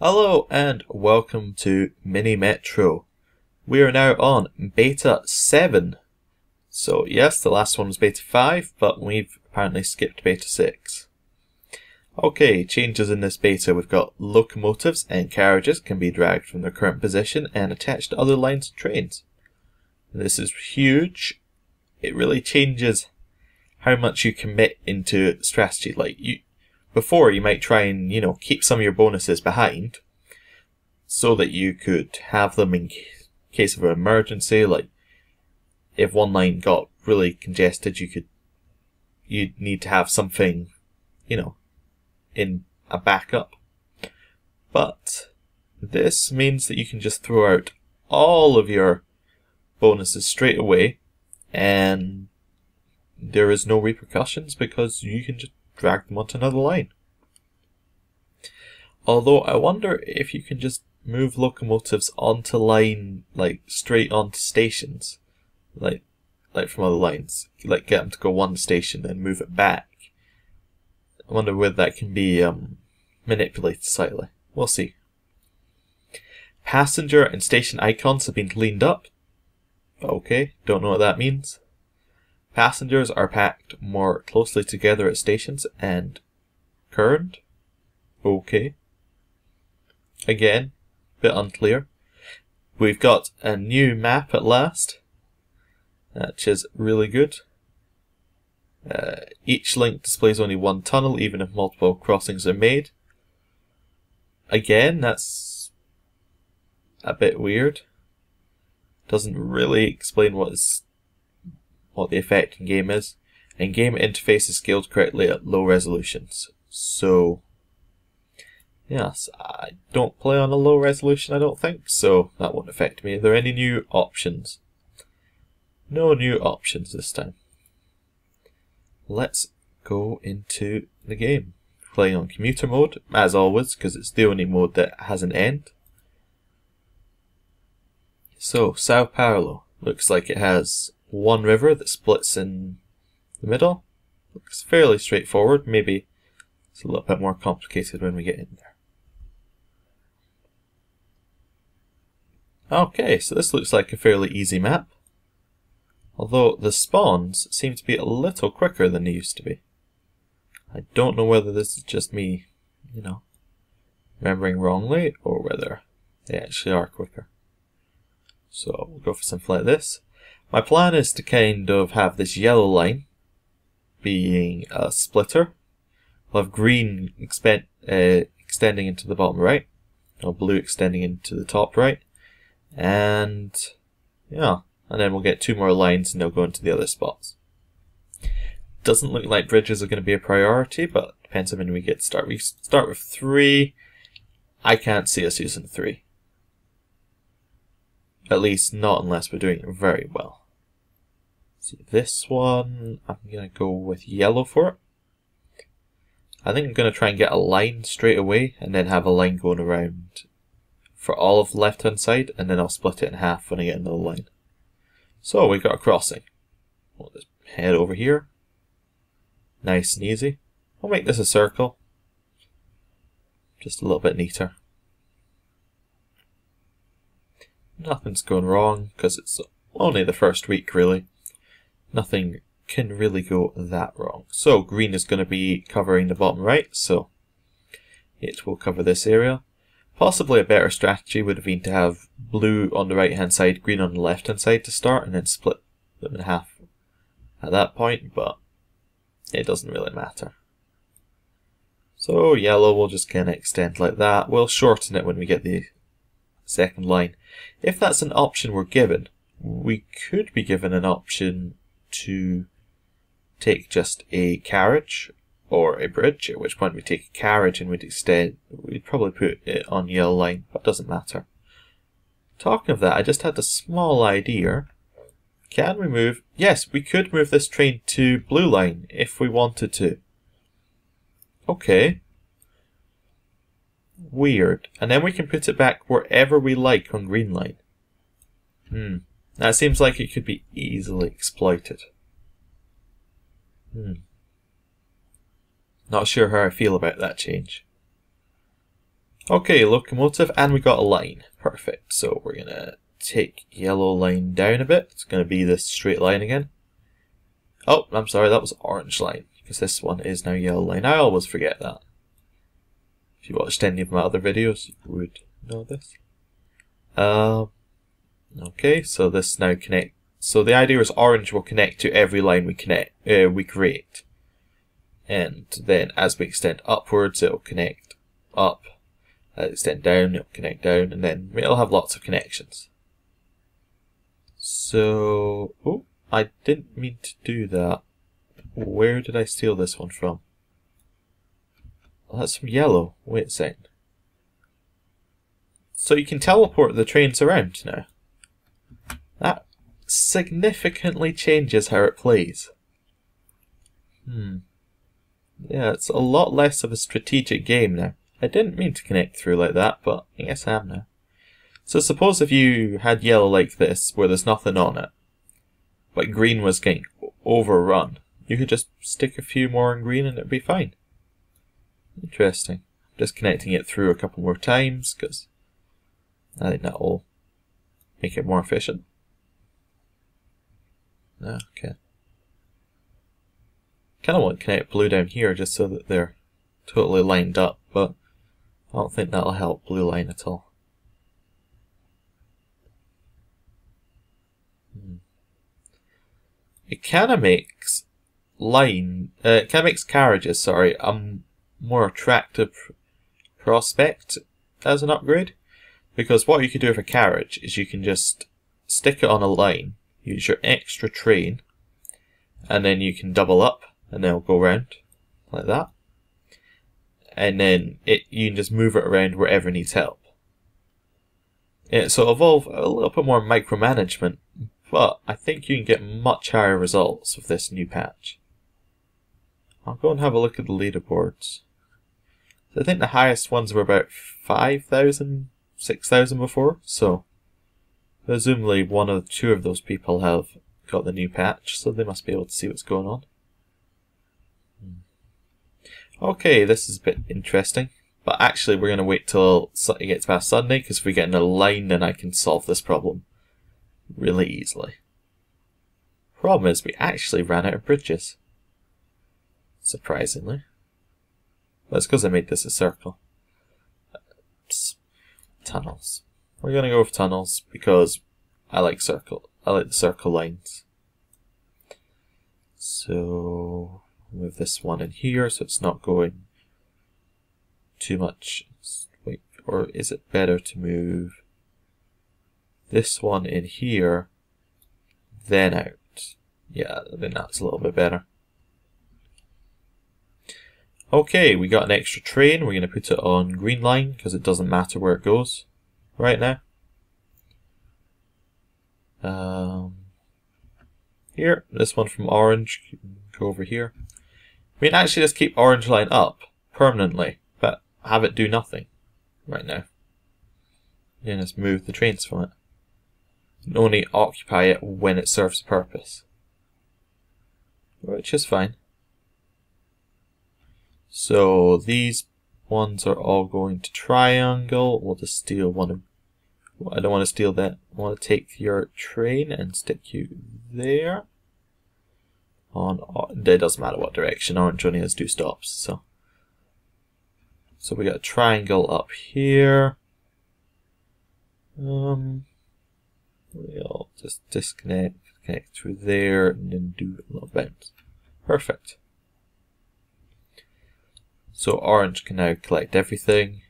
Hello and welcome to Mini Metro. We are now on Beta 7. So yes, the last one was Beta 5, but we've apparently skipped Beta 6. Okay, changes in this beta. We've got locomotives and carriages can be dragged from their current position and attached to other lines of trains. This is huge. It really changes how much you commit into strategy. Like you, before you might try and, you know, keep some of your bonuses behind so that you could have them in case of an emergency. Like, if one line got really congested, you could, you'd need to have something, you know, in a backup. But this means that you can just throw out all of your bonuses straight away and there is no repercussions because you can just drag them onto another line. Although I wonder if you can just move locomotives onto line, like straight onto stations, like like from other lines, like get them to go one station and move it back. I wonder whether that can be um, manipulated slightly. We'll see. Passenger and station icons have been cleaned up. Okay, don't know what that means. Passengers are packed more closely together at stations and current. Okay. Again, bit unclear. We've got a new map at last, which is really good. Uh, each link displays only one tunnel, even if multiple crossings are made. Again, that's a bit weird. Doesn't really explain what is what the effect in game is. And game interface is scaled correctly at low resolutions. So, yes, I don't play on a low resolution, I don't think, so that won't affect me. Are there any new options? No new options this time. Let's go into the game. Playing on commuter mode, as always, because it's the only mode that has an end. So, São Paulo looks like it has one river that splits in the middle. Looks fairly straightforward. Maybe it's a little bit more complicated when we get in there. Okay, so this looks like a fairly easy map. Although the spawns seem to be a little quicker than they used to be. I don't know whether this is just me, you know, remembering wrongly or whether they actually are quicker. So we'll go for something like this. My plan is to kind of have this yellow line being a splitter. We'll have green expend, uh, extending into the bottom right, or blue extending into the top right, and yeah, and then we'll get two more lines and they'll go into the other spots. Doesn't look like bridges are going to be a priority, but depends on when we get start. We start with three. I can't see us using three. At least not unless we're doing it very well. See this one, I'm going to go with yellow for it. I think I'm going to try and get a line straight away and then have a line going around for all of the left hand side and then I'll split it in half when I get another line. So we've got a crossing. We'll just head over here. Nice and easy. I'll make this a circle. Just a little bit neater. Nothing's going wrong because it's only the first week really. Nothing can really go that wrong. So green is going to be covering the bottom right, so it will cover this area. Possibly a better strategy would have been to have blue on the right hand side, green on the left hand side to start, and then split them in half at that point, but it doesn't really matter. So yellow will just kind of extend like that. We'll shorten it when we get the second line. If that's an option we're given, we could be given an option to take just a carriage or a bridge, at which point we take a carriage and we'd extend, we'd probably put it on yellow line, but doesn't matter. Talking of that, I just had a small idea. Can we move? Yes, we could move this train to blue line if we wanted to. Okay. Weird. And then we can put it back wherever we like on green line. Hmm. That seems like it could be easily exploited. Hmm. Not sure how I feel about that change. Okay, locomotive, and we got a line. Perfect. So we're gonna take yellow line down a bit. It's gonna be this straight line again. Oh, I'm sorry, that was orange line, because this one is now yellow line. I always forget that. If you watched any of my other videos, you would know this. Um, okay, so this now connect. So the idea is orange will connect to every line we connect, uh, we create. And then as we extend upwards, it'll connect up. As extend down, it'll connect down, and then it'll have lots of connections. So, oh, I didn't mean to do that. Where did I steal this one from? Oh, that's from yellow. Wait a second. So you can teleport the trains around now. That significantly changes how it plays. Hmm. Yeah, it's a lot less of a strategic game now. I didn't mean to connect through like that, but I guess I am now. So suppose if you had yellow like this, where there's nothing on it, but green was getting overrun, you could just stick a few more in green and it'd be fine. Interesting. Just connecting it through a couple more times, because I think that will make it more efficient. Okay. Kind of want to connect blue down here just so that they're totally lined up, but I don't think that'll help blue line at all. Hmm. It kind of makes line, uh, it kind of makes carriages, sorry, a more attractive prospect as an upgrade. Because what you can do with a carriage is you can just stick it on a line, use your extra train, and then you can double up and then it'll go around like that. And then it you can just move it around wherever needs help. Yeah, so evolve a little bit more micromanagement, but I think you can get much higher results with this new patch. I'll go and have a look at the leaderboards. So I think the highest ones were about 5,000 6,000 before, so presumably one or two of those people have got the new patch, so they must be able to see what's going on. Hmm. Okay, this is a bit interesting, but actually we're going to wait till it gets past Sunday, because if we get in a line then I can solve this problem really easily. Problem is, we actually ran out of bridges. Surprisingly. That's because I made this a circle tunnels. We're gonna go with tunnels because I like circle. I like the circle lines. So move this one in here so it's not going too much. Wait, or is it better to move this one in here, then out? Yeah, then that's a little bit better. Okay, we got an extra train. We're going to put it on green line because it doesn't matter where it goes right now. Um, here, this one from orange, go over here. We can actually just keep orange line up permanently, but have it do nothing right now. And just move the trains from it. And only occupy it when it serves a purpose. Which is fine. So these ones are all going to triangle. We'll just steal one of... I don't want to steal that. I want to take your train and stick you there. On, it doesn't matter what direction. Orange only has two stops, so. So we got a triangle up here. Um, we'll just disconnect, connect through there, and then do a little bounce. Perfect. So orange can now collect everything,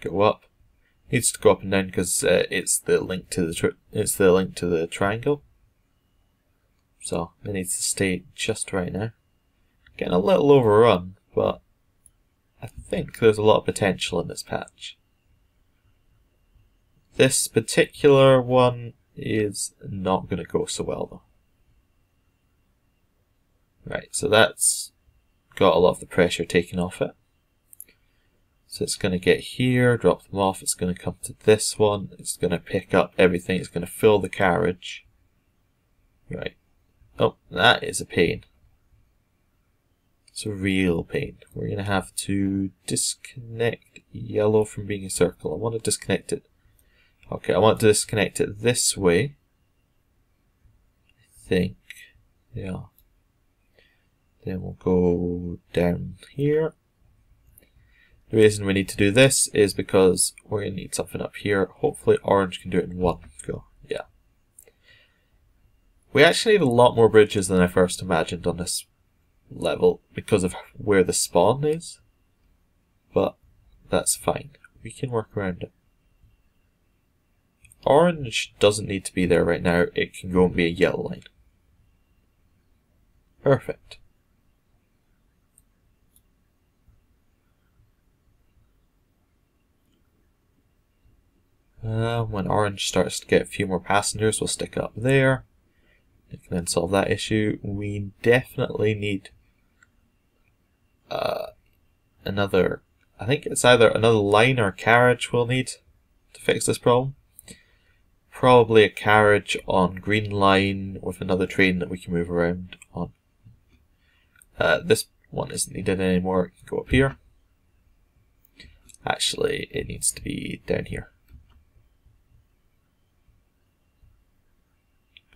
go up. Needs to go up and down because uh, it's the link to the it's the link to the triangle. So it needs to stay just right now. Getting a little overrun, but I think there's a lot of potential in this patch. This particular one is not going to go so well though. Right, so that's got a lot of the pressure taken off it. So it's going to get here, drop them off, it's going to come to this one, it's going to pick up everything, it's going to fill the carriage. Right. Oh, that is a pain. It's a real pain. We're going to have to disconnect yellow from being a circle. I want to disconnect it. Okay, I want to disconnect it this way. I think. Yeah. Then we'll go down here. The reason we need to do this is because we're going to need something up here. Hopefully orange can do it in one go. Yeah. We actually need a lot more bridges than I first imagined on this level because of where the spawn is. But that's fine. We can work around it. Orange doesn't need to be there right now. It can go and be a yellow line. Perfect. Uh, when orange starts to get a few more passengers, we'll stick up there. It can then solve that issue. We definitely need uh, another, I think it's either another line or carriage we'll need to fix this problem. Probably a carriage on green line with another train that we can move around on. Uh, this one isn't needed anymore. Go up here. Actually, it needs to be down here.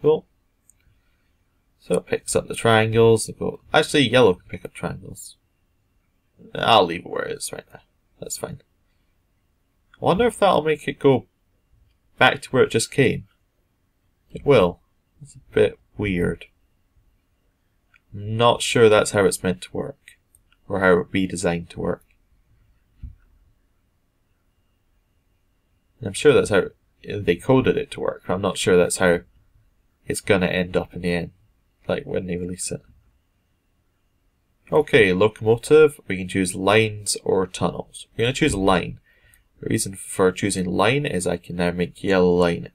Cool. So it picks up the triangles. Actually, yellow can pick up triangles. I'll leave it where it is right now. That's fine. I wonder if that'll make it go back to where it just came. It will. It's a bit weird. I'm not sure that's how it's meant to work. Or how it would be designed to work. I'm sure that's how they coded it to work. I'm not sure that's how it's gonna end up in the end, like when they release it. Okay, locomotive, we can choose lines or tunnels. We're gonna choose line. The reason for choosing line is I can now make yellow line.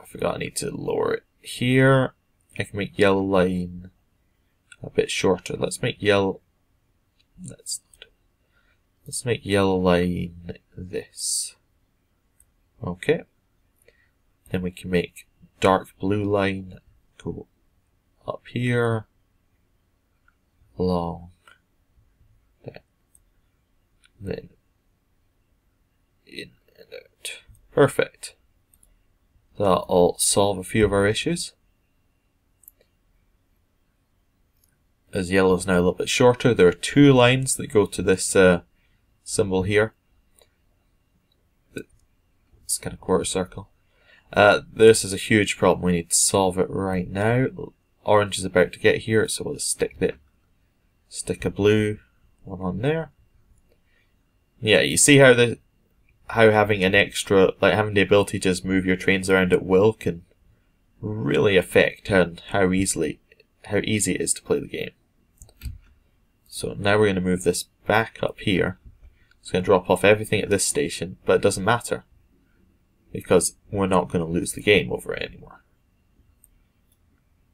I forgot I need to lower it here. I can make yellow line a bit shorter. Let's make yellow. Let's let's make yellow line this. Okay. Then we can make dark blue line go up here, along that, then in and out. Perfect. That'll solve a few of our issues. As yellow is now a little bit shorter, there are two lines that go to this uh, symbol here. It's kind of quarter circle. Uh, this is a huge problem. We need to solve it right now. Orange is about to get here, so we'll stick it. Stick a blue one on there. Yeah, you see how the how having an extra, like having the ability to just move your trains around at will can really affect and how easily, how easy it is to play the game. So now we're going to move this back up here. It's going to drop off everything at this station, but it doesn't matter because we're not going to lose the game over it anymore.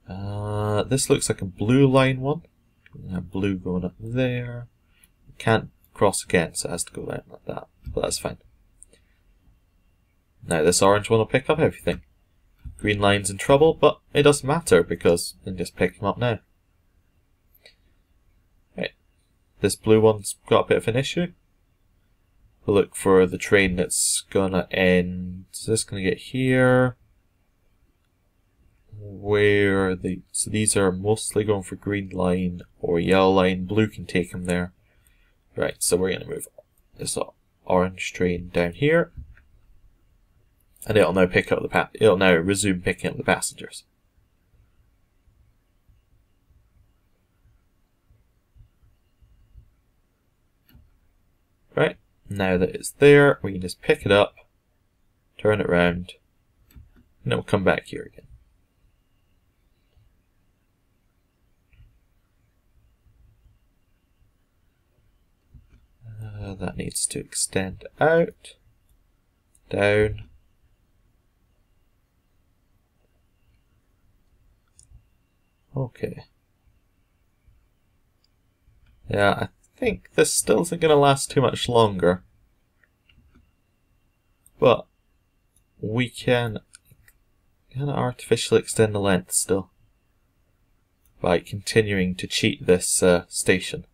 Uh, this looks like a blue line one. blue going up there. Can't cross again, so it has to go down like that. But that's fine. Now this orange one will pick up everything. Green line's in trouble, but it doesn't matter because I can just pick up now. Right. This blue one's got a bit of an issue look for the train that's gonna end. Is this gonna get here? Where the so these are mostly going for green line or yellow line. Blue can take them there. Right, so we're gonna move this orange train down here, and it'll now pick up the pa it'll now resume picking up the passengers. Right. Now that it's there, we can just pick it up, turn it around, and it will come back here again. Uh, that needs to extend out, down, Okay. Yeah, I think this still isn't going to last too much longer. But we can of artificially extend the length still by continuing to cheat this uh, station.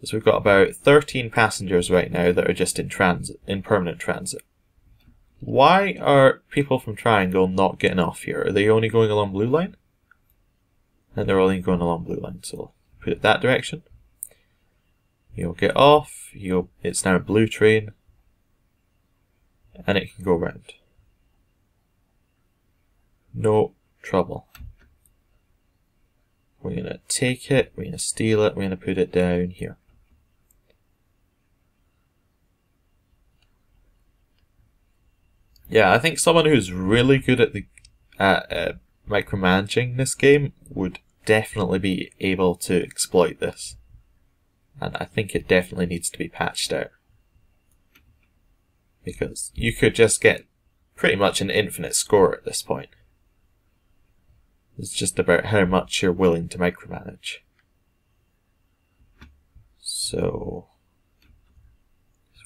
is we've got about 13 passengers right now that are just in transit, in permanent transit. Why are people from Triangle not getting off here? Are they only going along Blue Line? And they're only going along Blue Line, so put it that direction. You'll get off, you'll, it's now a blue train, and it can go around. No trouble. We're going to take it, we're going to steal it, we're going to put it down here. Yeah, I think someone who's really good at the at uh, micromanaging this game would definitely be able to exploit this. And I think it definitely needs to be patched out. Because you could just get pretty much an infinite score at this point. It's just about how much you're willing to micromanage. So,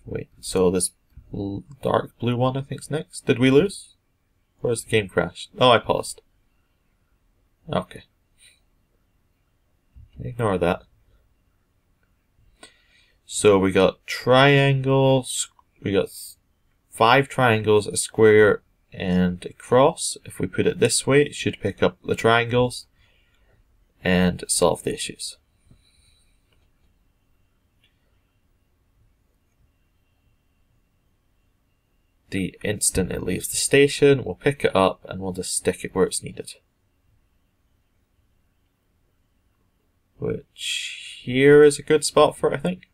wait, so this dark blue one I think is next. Did we lose? Where's the game crashed? Oh, I paused. Okay. Ignore that. So we got triangles, we got five triangles, a square, and a cross. If we put it this way, it should pick up the triangles and solve the issues. The instant it leaves the station, we'll pick it up and we'll just stick it where it's needed. Which here is a good spot for it, I think.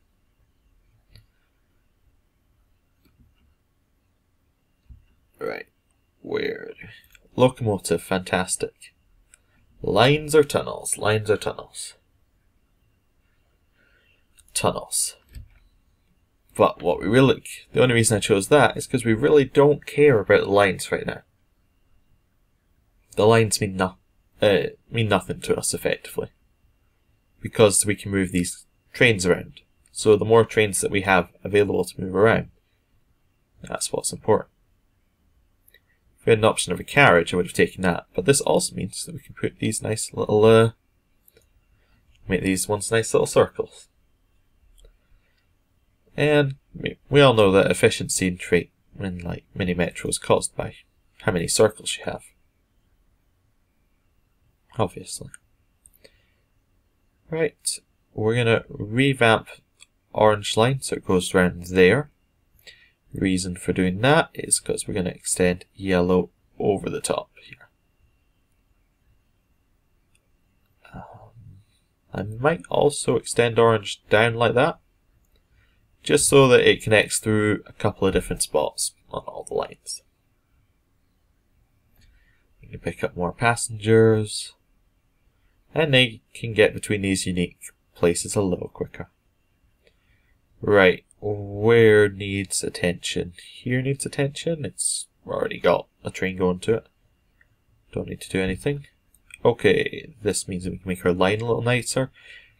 Right. Weird. Locomotive, fantastic. Lines or tunnels? Lines or tunnels? Tunnels. But what we really, the only reason I chose that is because we really don't care about the lines right now. The lines mean no, uh, mean nothing to us effectively. Because we can move these trains around. So the more trains that we have available to move around, that's what's important. We had an option of a carriage, I would have taken that. But this also means that we can put these nice little, uh, make these ones nice little circles. And we all know that efficiency in trait in like mini metro is caused by how many circles you have. Obviously. Right, we're gonna revamp orange line so it goes around there. Reason for doing that is because we're gonna extend yellow over the top here. Um, I might also extend orange down like that just so that it connects through a couple of different spots on all the lines. You can pick up more passengers, and they can get between these unique places a little quicker. Right, where needs attention? Here needs attention. It's already got a train going to it. Don't need to do anything. Okay, this means that we can make our line a little nicer.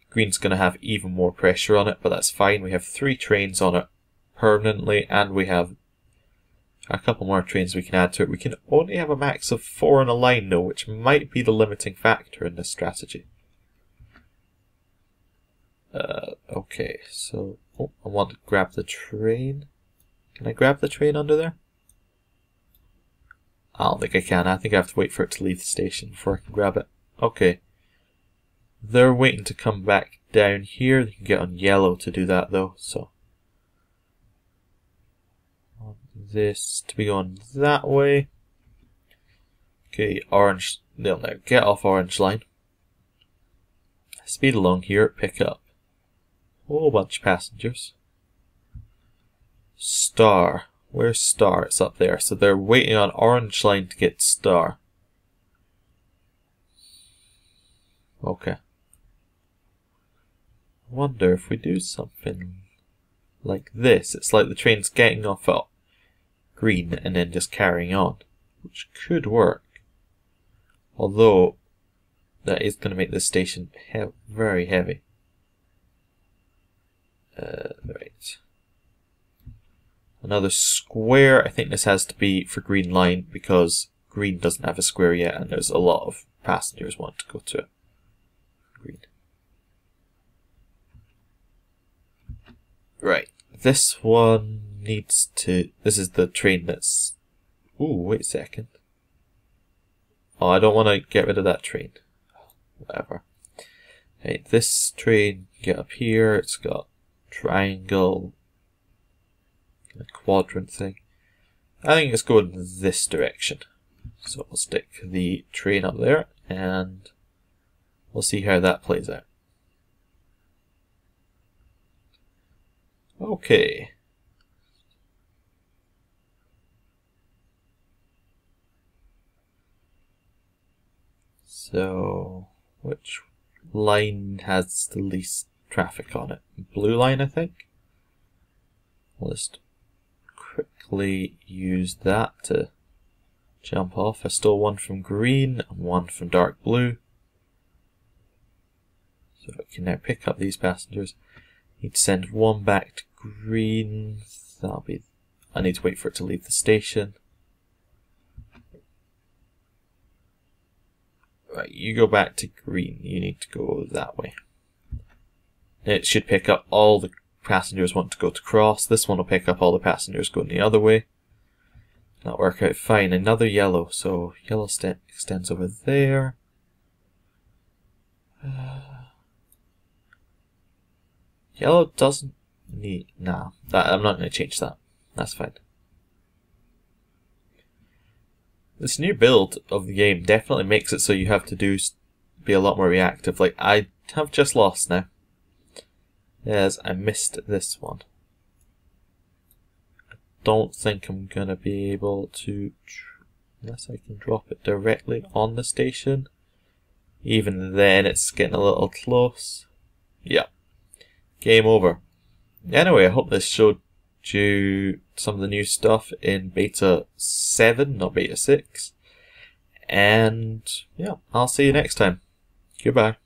Green's going to have even more pressure on it, but that's fine. We have three trains on it permanently, and we have a couple more trains we can add to it. We can only have a max of four on a line, though, which might be the limiting factor in this strategy. Uh, okay, so oh, I want to grab the train. Can I grab the train under there? I don't think I can. I think I have to wait for it to leave the station before I can grab it. Okay. They're waiting to come back down here. They can get on yellow to do that though, so. this to be going that way. Okay, orange, they'll now get off orange line. Speed along here, pick up. Whole bunch of passengers. Star. Where's Star? It's up there. So they're waiting on orange line to get Star. Okay I wonder if we do something like this. It's like the train's getting off at green and then just carrying on, which could work. Although, that is going to make the station he very heavy. Uh, right. Another square. I think this has to be for green line because green doesn't have a square yet and there's a lot of passengers want to go to. Green. Right. This one needs to. This is the train that's. Ooh, wait a second. Oh, I don't want to get rid of that train. Whatever. Okay, this train, get up here, it's got triangle, quadrant thing. I think it's going this direction. So we'll stick the train up there and we'll see how that plays out. Okay. So, which line has the least traffic on it? Blue line, I think. We'll just quickly use that to jump off. I stole one from green and one from dark blue. So I can now pick up these passengers. Need to send one back to green. That'll be. I need to wait for it to leave the station. Right, you go back to green. You need to go that way. It should pick up all the passengers want to go to cross. This one will pick up all the passengers going the other way. That'll work out fine. Another yellow. So yellow extends over there. Uh, yellow doesn't need... Nah, that, I'm not going to change that. That's fine. This new build of the game definitely makes it so you have to do be a lot more reactive. Like, I have just lost now. Yes, I missed this one. I don't think I'm gonna be able to, unless I can drop it directly on the station. Even then, it's getting a little close. Yeah. Game over. Anyway, I hope this showed you some of the new stuff in beta 7, not beta 6. And yeah, I'll see you next time. Goodbye.